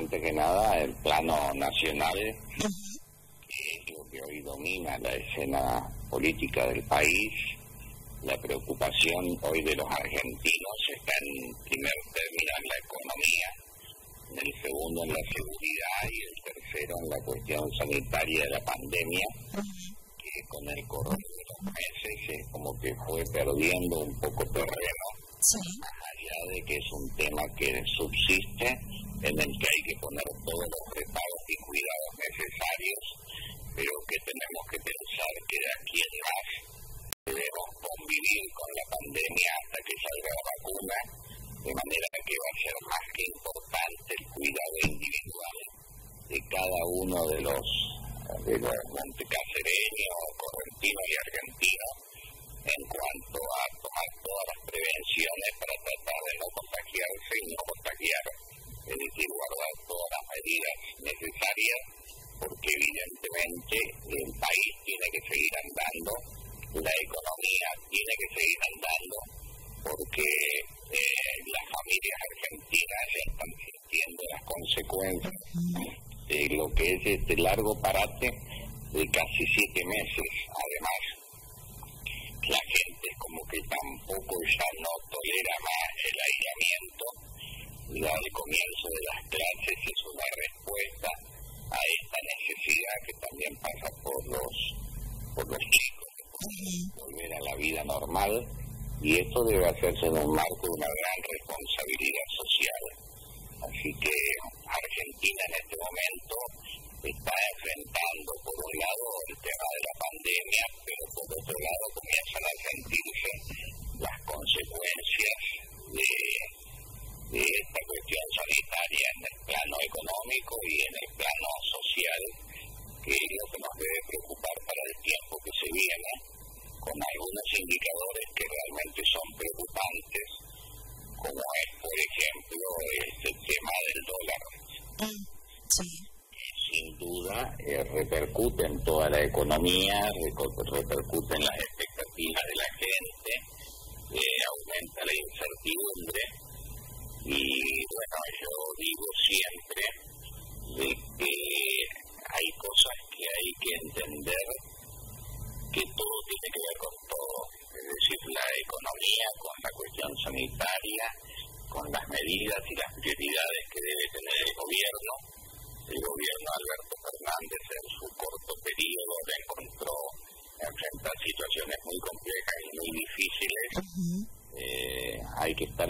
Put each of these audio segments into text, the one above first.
antes que nada, el plano nacional, que es lo que hoy domina la escena política del país, la preocupación hoy de los argentinos está en primer término en la economía, en el segundo en la seguridad y el tercero en la cuestión sanitaria de la pandemia, que con el correr de los meses es como que fue perdiendo un poco terreno, más allá de que es un tema que subsiste, en el que hay que poner todos los reparos y cuidados necesarios, pero que tenemos que pensar que de aquí en más debemos convivir con la pandemia hasta que salga la vacuna, de manera que va a ser más que importante el cuidado individual de cada uno de los de los montecacereños, correntinos y argentinos en cuanto todas las prevenciones para tratar de no contagiarse y no contagiar, es decir, guardar todas las medidas necesarias porque evidentemente el país tiene que seguir andando la economía tiene que seguir andando porque eh, las familias argentinas están sintiendo las consecuencias de lo que es este largo parate de casi siete meses. Y esto debe hacerse en un marco de una gran responsabilidad social. Así que Argentina en este momento está enfrentando por un lado el tema de la pandemia, pero por otro lado comienzan a sentirse las consecuencias de, de esta cuestión sanitaria en el plano económico y en el plano social, que es lo que nos debe preocupar para el tiempo que se viene con algunos indicadores repercute en toda la economía, repercute en las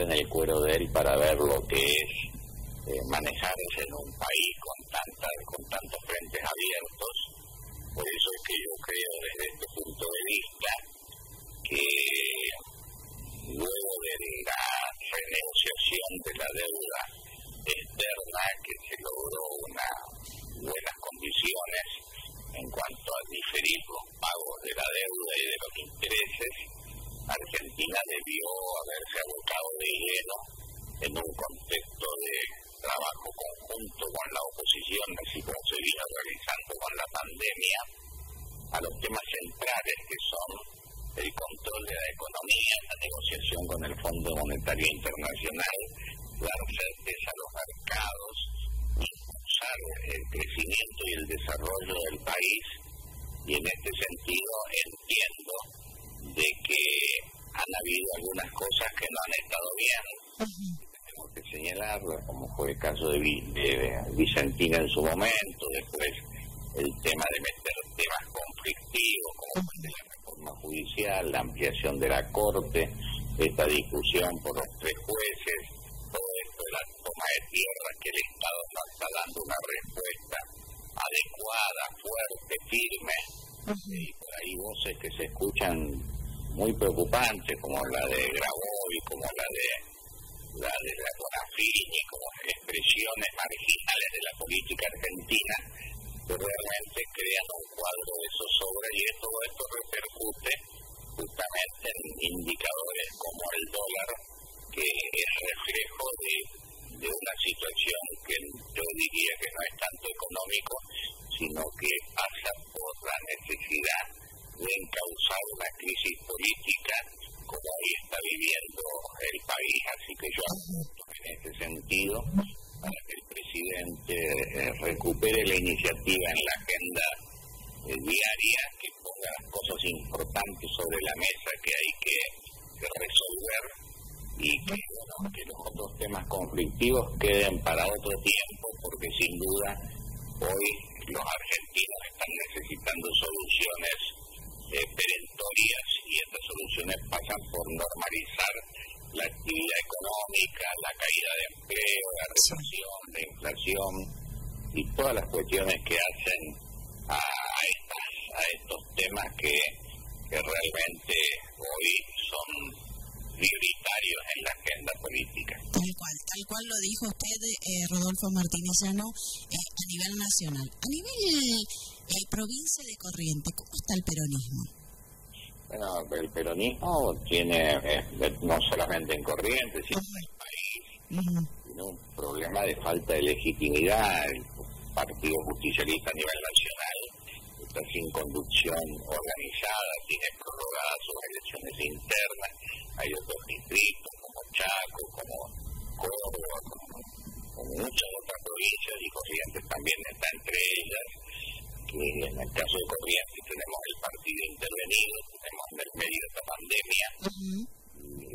en el cuero de él para ver lo que es eh, manejarse en un país así como se realizando con la pandemia, a los temas centrales que son el control de la economía, la negociación con el Fondo Monetario Internacional, En su momento, después el tema de meter temas conflictivos, como la reforma judicial, la ampliación de la Corte, esta discusión por los tres jueces, todo esto de la toma de tierra, que el Estado no está dando una respuesta adecuada, fuerte, firme, y por ahí voces que se escuchan muy preocupantes, como la de y como la de la de la Bonafini como expresiones marginales de la política argentina, que realmente crean un cuadro de zozobra y todo esto repercute justamente en indicadores como el dólar, que es reflejo de, una situación que yo diría que no es tanto económico, sino que pasa por la necesidad de encauzar una crisis política como ahí está viviendo el país. Así que yo en ese sentido presidente realmente recupere la iniciativa en la agenda diaria, que ponga las cosas importantes sobre la mesa que hay que, resolver y que, que los otros temas conflictivos queden para otro tiempo, porque sin duda hoy los argentinos están necesitando soluciones eh, perentorias y estas soluciones pasan por normalizar la actividad económica, la caída de empleo, la recesión, inflación y todas las cuestiones que hacen a, a estos temas que, realmente hoy son prioritarios en la agenda política. Tal cual, tal cual lo dijo usted, eh, Rodolfo Martínez Llano, eh, a nivel nacional. A nivel eh, provincia de Corrientes, ¿cómo está el peronismo? Bueno, el peronismo tiene, no solamente en Corrientes, sino en el país, un problema de falta de legitimidad. El Partido Justicialista a nivel nacional está sin conducción organizada, tiene prorrogadas sus elecciones internas, hay otros distritos como Chaco, como Córdoba, como, muchas otras provincias y Corrientes también está entre ellas, que en el caso de Corrientes tenemos el partido intervenido, tenemos en el medio de esta pandemia.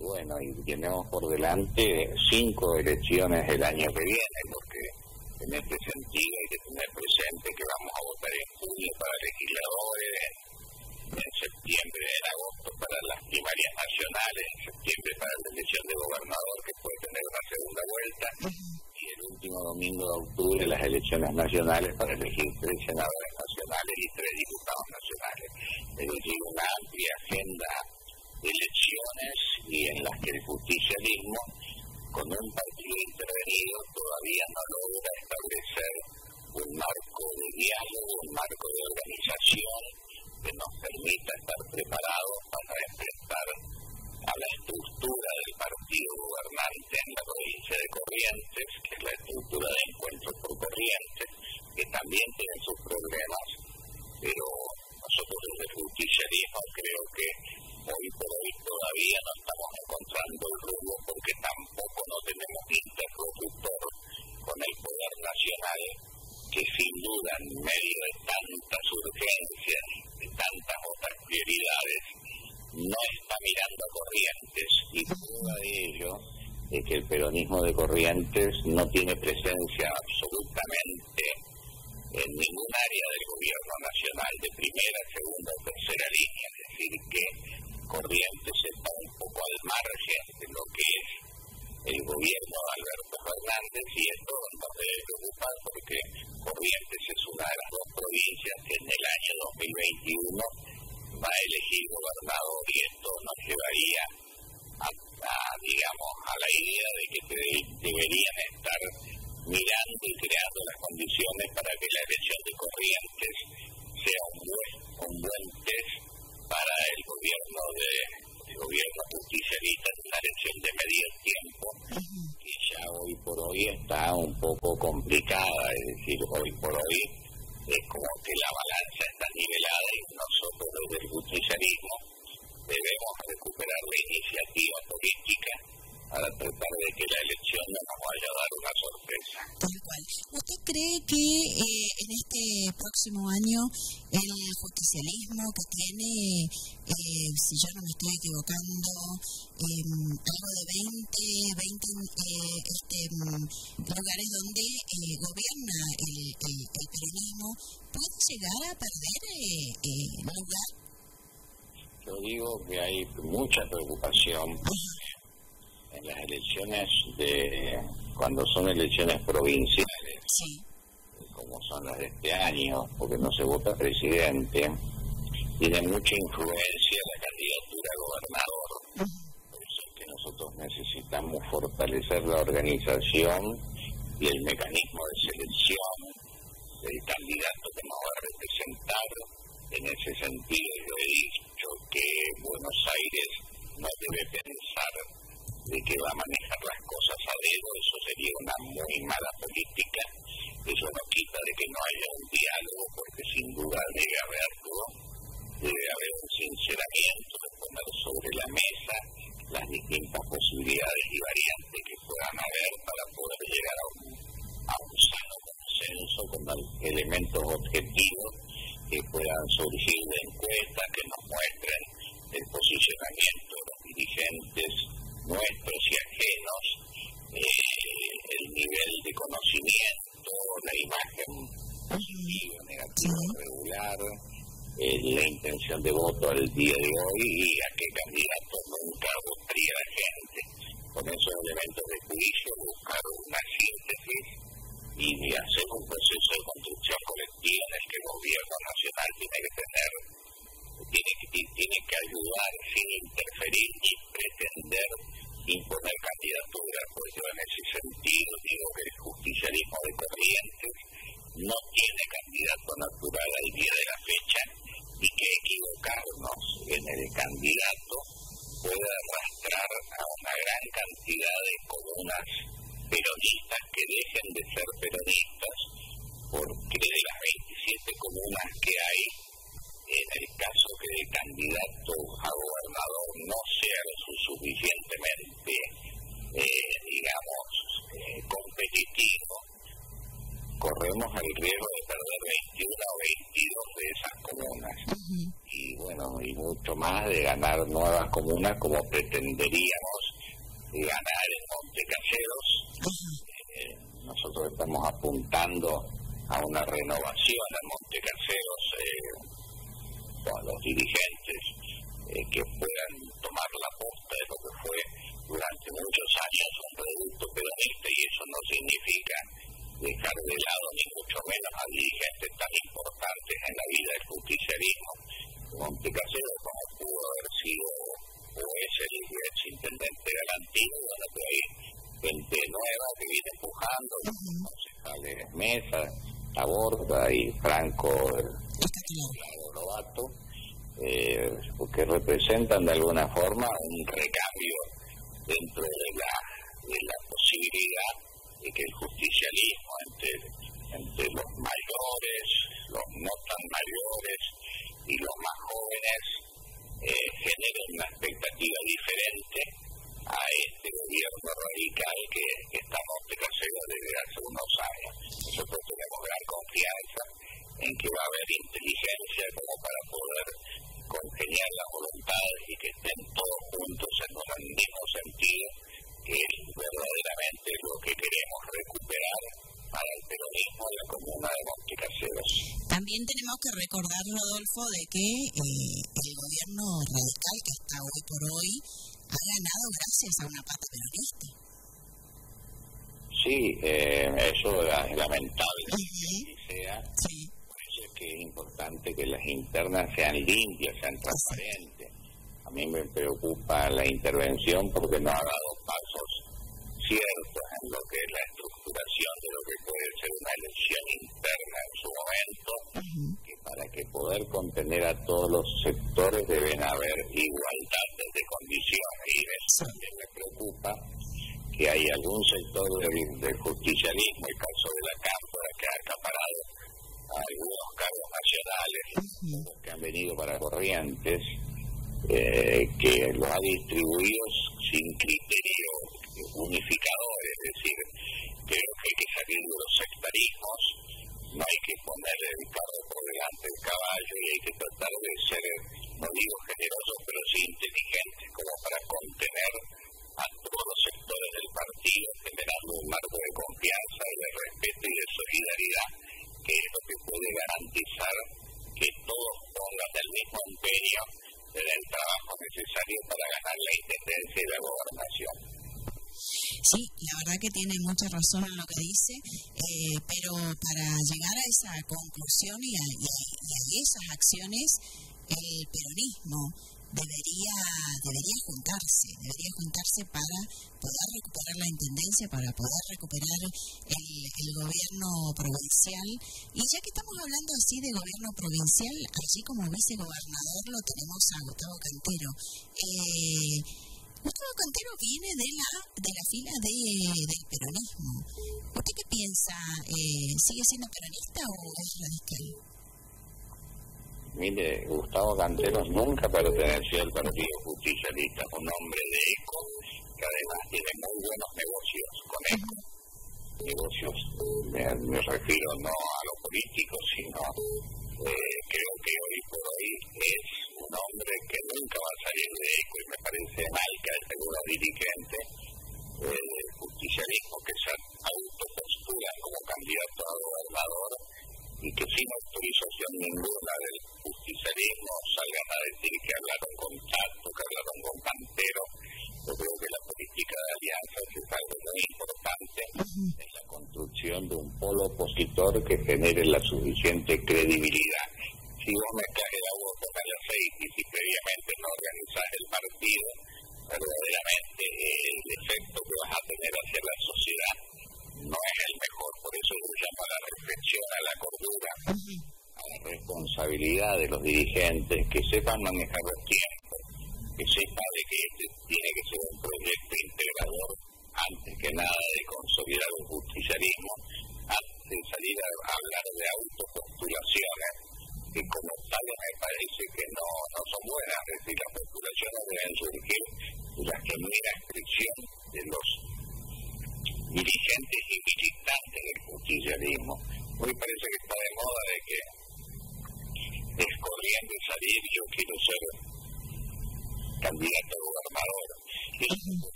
Bueno, y tenemos por delante cinco elecciones el año que viene, porque en este sentido hay que tener presente que vamos a votar en junio para legisladores, en septiembre, en agosto para las primarias nacionales, en septiembre para la elección de gobernador que puede tener una segunda vuelta y el último domingo de octubre las elecciones nacionales para elegir tres senadores nacionales y tres diputados nacionales. Es decir, una amplia agenda elecciones y en las que el justicialismo con un partido intervenido todavía no logra establecer un marco de diálogo, un marco de organización que nos permita estar preparados para enfrentar a la estructura del partido gobernante en la provincia de Corrientes, que es la estructura de encuentro por Corrientes, que también tiene sus problemas, pero nosotros desde el justicialismo creo que hoy por hoy todavía no estamos encontrando el rumbo porque tampoco no tenemos interlocutor con el poder nacional que sin duda en medio de tantas urgencias, de tantas otras prioridades, no está mirando a Corrientes. Y prueba de ello es que el peronismo de Corrientes no tiene presencia absolutamente en ningún área del gobierno nacional de primera, segunda o tercera línea, es decir, que Corrientes está un poco al margen de lo que es el gobierno de Alberto Fernández y esto nos debe preocupar porque Corrientes es una de las dos provincias que en el año 2021 va a elegir gobernador y esto nos llevaría a, digamos, a la idea de que deberían estar mirando y creando las condiciones para que la elección de Corrientes sea un buen, un buen test complicada, es decir, hoy por hoy puede llegar a perder lugar? Yo digo que hay mucha preocupación en las elecciones de cuando son elecciones provinciales, como son las de este año, porque no se vota presidente, tiene mucha influencia la candidatura a gobernador. Por eso es que nosotros necesitamos fortalecer la organización y el mecanismo de selección del candidato que nos va a representar. En ese sentido, yo he dicho que Buenos Aires no debe pensar de que va a manejar las cosas a dedo, eso sería una muy mala Con esos elementos de juicio buscar una síntesis y hacer un proceso de construcción colectiva en el que el gobierno nacional tiene que tener, tiene, tiene que ayudar sin interferir ni pretender imponer candidaturas, porque yo en ese sentido digo que el justicialismo de Corrientes no tiene candidato natural al día de la fecha y que equivocarnos en el candidato puede arrastrar a una gran cantidad de comunas peronistas que dejen de ser peronistas, porque de las 27 comunas que hay, en el caso que el candidato a gobernador no sea lo suficientemente, ganar nuevas comunas como pretenderíamos ganar en Montecaseros. Eh, nosotros estamos apuntando a una renovación Y Franco Lobato, eh, que representan de alguna forma un Rodolfo, de que eh, el gobierno radical que está hoy por hoy ha ganado gracias a una pata peronista. Sí, eh, eso es lamentable que sea. Por eso es que es importante que las internas sean limpias, sean transparentes. A mí me preocupa la intervención porque no ha dado contener a todos los sectores deben haber igualdad de condiciones y eso también me preocupa que hay algún sector del, justicialismo, el que tiene mucha razón en lo que dice, eh, pero para llegar a esa conclusión y a, esas acciones, el peronismo debería, debería juntarse, debería juntarse para poder recuperar la intendencia, para poder recuperar el, gobierno provincial. Y ya que estamos hablando así de gobierno provincial, allí como vicegobernador lo tenemos a Gustavo Cantero. Eh, Gustavo Cantero viene de la, de la fila de, del peronismo. ¿Usted qué piensa? Eh, ¿Sigue siendo peronista o es radical? Mire, Gustavo Cantero nunca perteneció al Partido Justicialista, un hombre de ECO que además tiene muy buenos negocios con ECO. negocios, me, refiero no a los políticos, sino eh, creo que hoy por hoy es un hombre que nunca va a salir de eco y me parece mal que algunos dirigentes del justicialismo que se autopostulan como candidato a gobernador y que sin autorización ninguna del justicialismo salgan a decir que hablaron con Chato, que hablaron con Pantero. Yo creo que la política de alianzas es algo muy importante en la construcción de un polo opositor que genere la suficiente credibilidad. Que sepan manejar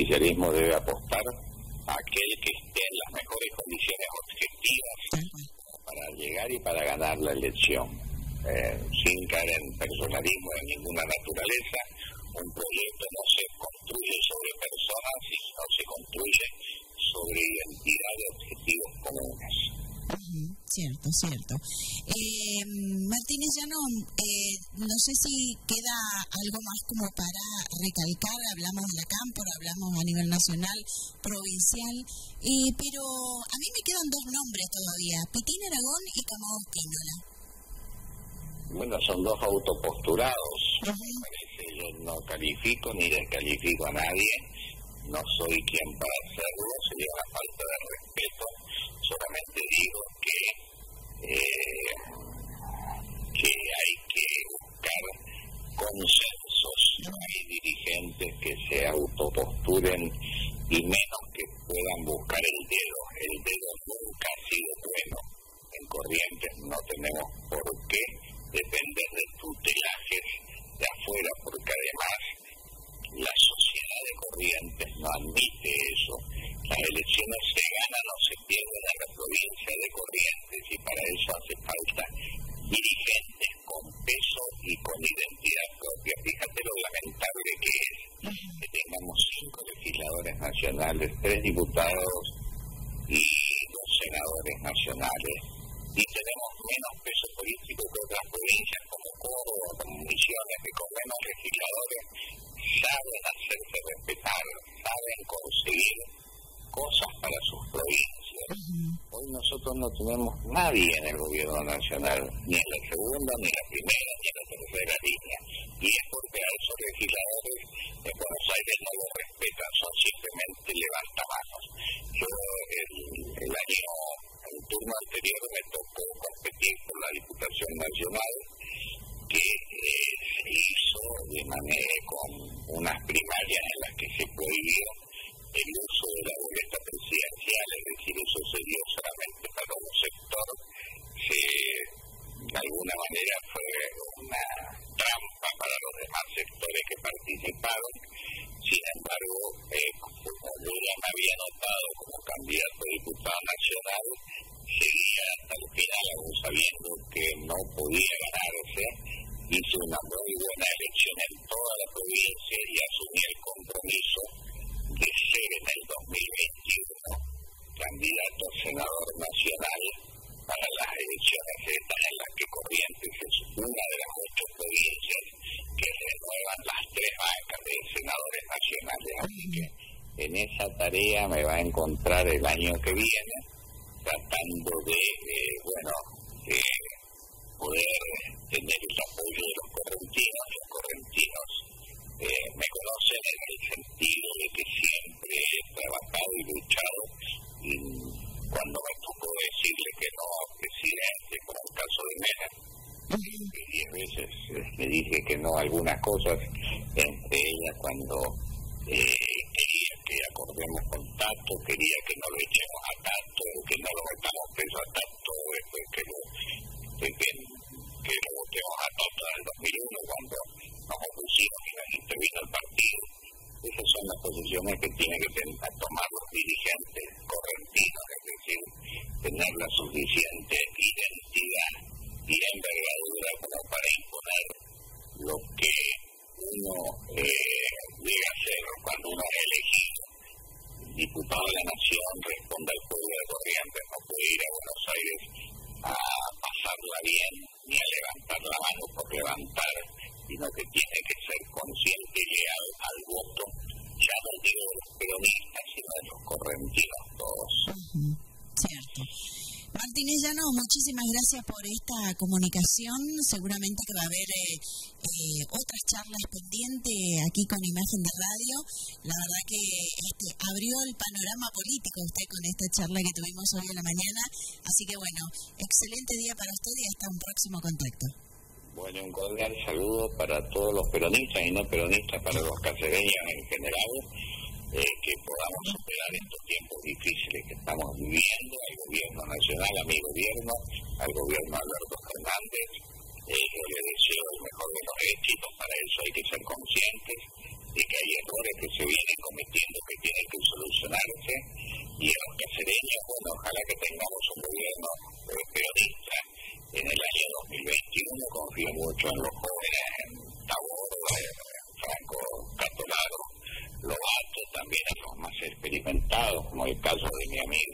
justicialismo debe apostar a aquel que esté en las mejores condiciones objetivas para llegar y para ganar la elección, eh, sin caer en personalismo de ninguna naturaleza, un proyecto no se construye sobre personas, sino se construye sobre identidad de objetivos comunes. Cierto, cierto. Eh, Martínez Llanón, eh, no sé si queda algo más como para recalcar, hablamos de la cámpora, hablamos a nivel nacional, provincial, eh, pero a mí me quedan dos nombres todavía, Pitín Aragón y Camado Quinola. Bueno, son dos autoposturados. Yo no califico ni descalifico a nadie, no soy quien para hacerlo, sería una falta de respeto, solamente digo que, eh, consensos, no hay dirigentes que se autoposturen y menos que puedan buscar el dedo, el dedo nunca ha sido bueno. En Corrientes, no tenemos tenemos menos peso político que otras provincias como Córdoba, como Misiones, que con menos legisladores saben hacerse respetar, saben conseguir cosas para sus provincias. Hoy nosotros no tenemos nadie en el gobierno nacional, ni en la segunda, ni en la primera, ni en la tercera línea. Y es porque a esos legisladores de Buenos Aires no los respetan, son simplemente levantamanos. Yo el, el año turno anterior me tocó competir por la Diputación Nacional, que eh, se hizo de manera con unas primarias en las que se prohibió el uso de la boleta presidencial, es decir, en esa tarea me va a encontrar el año que viene tratando de, eh, bueno, de poder tener el apoyo de los correntinos. Los correntinos eh, me conocen en el sentido de que siempre he trabajado y luchado y cuando me tocó decirle que no al presidente, como el caso de Mena, diez veces le dije que no algunas cosas, entre ellas cuando eh, tenemos contacto, quería que no lo echemos a tanto, que no lo metamos preso a tanto, después que lo, que, votemos a tanto en el 2001 cuando nos opusimos y la gente vino partido. Esas son las posiciones que tienen que tomar los dirigentes correntinos, es decir, tener la suficiente identidad y envergadura como para gracias por esta comunicación. Seguramente que va a haber eh, eh, otras charlas pendientes aquí con Imagen de Radio. La verdad que este, abrió el panorama político usted con esta charla que tuvimos hoy en la mañana. Así que bueno, excelente día para usted y hasta un próximo contacto. Bueno, un cordial saludo para todos los peronistas y no peronistas, para los cacereños en general eh, que podamos superar estos tiempos difíciles que estamos viviendo, al gobierno nacional, a mi gobierno, al gobierno Alberto Fernández. Eh, yo le deseo el mejor de los éxitos, para eso hay que ser conscientes de que hay errores que se vienen cometiendo que tienen que solucionarse y a los cacereños, bueno, ojalá que tengamos un gobierno peronista en el año 2021, confío mucho en los experimentados, como el caso de mi amigo